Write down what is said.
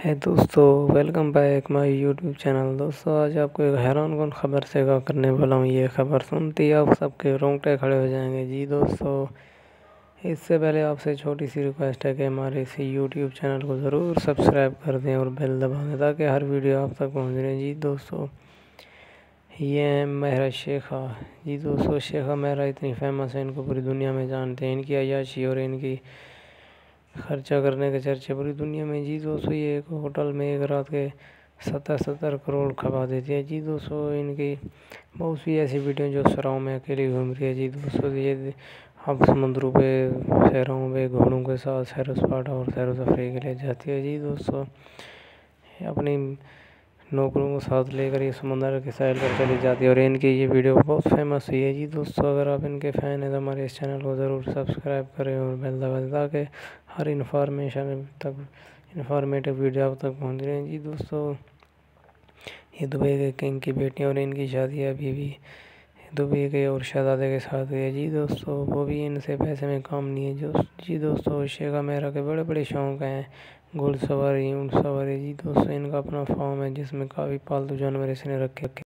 है दोस्तों welcome back my YouTube channel दोस्तों, आज आपको एक हैरान कौन खबर से करने वाला हूँ। ये खबर सुनते ही आप सबके रोंगटे खड़े हो जाएँगे। जी दोस्तों, इससे पहले आपसे छोटी सी रिक्वेस्ट है कि हमारे इस यूट्यूब चैनल को ज़रूर सब्सक्राइब कर दें और बेल दबा दें ताकि हर वीडियो आप तक पहुँच रहे जी दोस्तों, ये हैं महरा शेखा। जी दोस्तों, शेखा महरा इतनी फ़ेमस है, इनको पूरी दुनिया में जानते हैं। इनकी अयाशी और इनकी खर्चा करने के चर्चे पूरी दुनिया में जी दोस्तों ये एक होटल में एक रात के सत्तर सत्तर करोड़ खपा देती है। जी दोस्तों इनकी बहुत सी ऐसी वीडियो जो सराओं में अकेली घूम रही है। जी दोस्तों ये अब समुद्रों पे शहरों पे घोड़ों के साथ सैर सपाटा और सैर सफरी के लिए जाती है। जी दोस्तों अपनी नौकरों को साथ लेकर ये समंदर के साइड पर चली जाती है और इनकी ये वीडियो बहुत फ़ेमस हुई है। जी दोस्तों, अगर आप इनके फ़ैन हैं तो हमारे इस चैनल को ज़रूर सब्सक्राइब करें और बेल दबा दें ताकि हर इन्फॉर्मेशन तक इन्फॉर्मेटिव वीडियो आप तक पहुँच रहे हैं। जी दोस्तों, ये दुबई के किंग की बेटियाँ और इनकी शादी अभी भी दुबई गए और शहजादे के साथ गए। जी दोस्तों, वो भी इनसे पैसे में काम नहीं है। जो जी दोस्तों शेखा मेरा के बड़े बड़े शौक़ हैं। घुड़सवारी ऊँट सवारी जी दोस्तों, इनका अपना फॉर्म है, जिसमें काफ़ी पालतू जानवर इसने रखे रखे।